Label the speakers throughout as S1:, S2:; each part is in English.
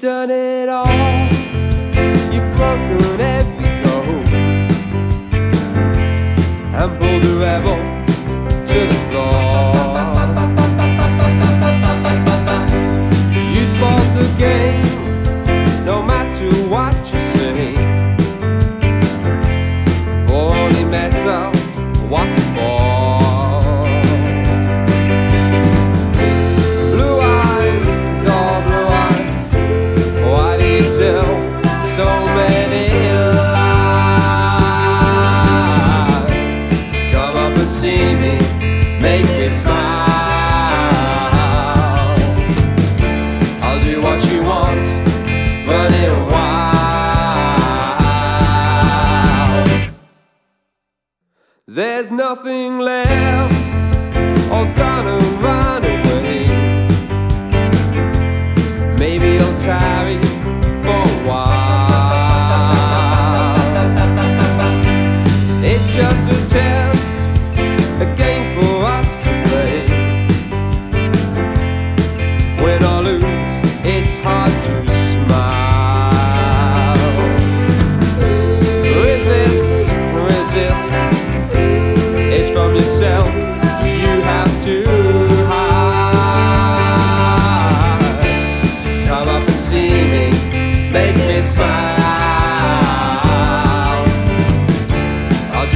S1: done it all. You've broken every code and pulled the rebel to the floor. You spoiled the game, no matter what you say. For only matter what's There's nothing left, all gonna run away. Maybe you'll tarry for a while. It's just a test, a game for us to play. Win or lose, it's hard to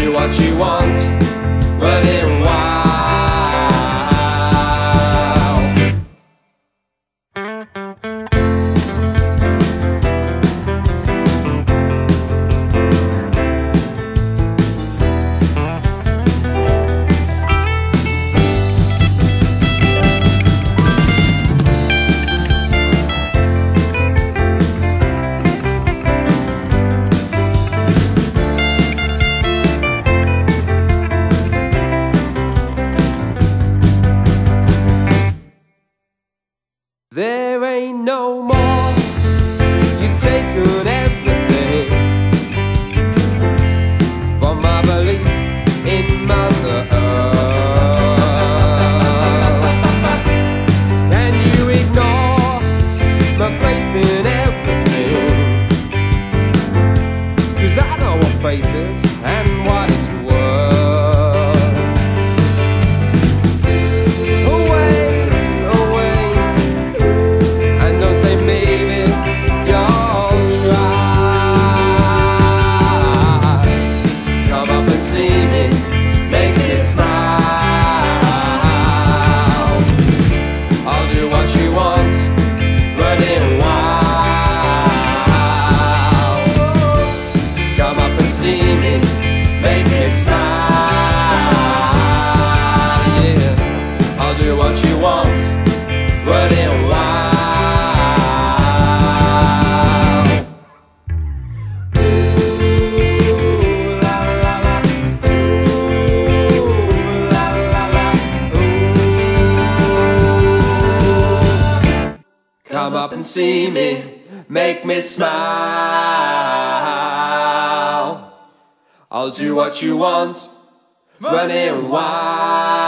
S1: I'll what you want, running wild. There ain't no more. You've taken everything see me, make me smile. I'll do what you want, running wild.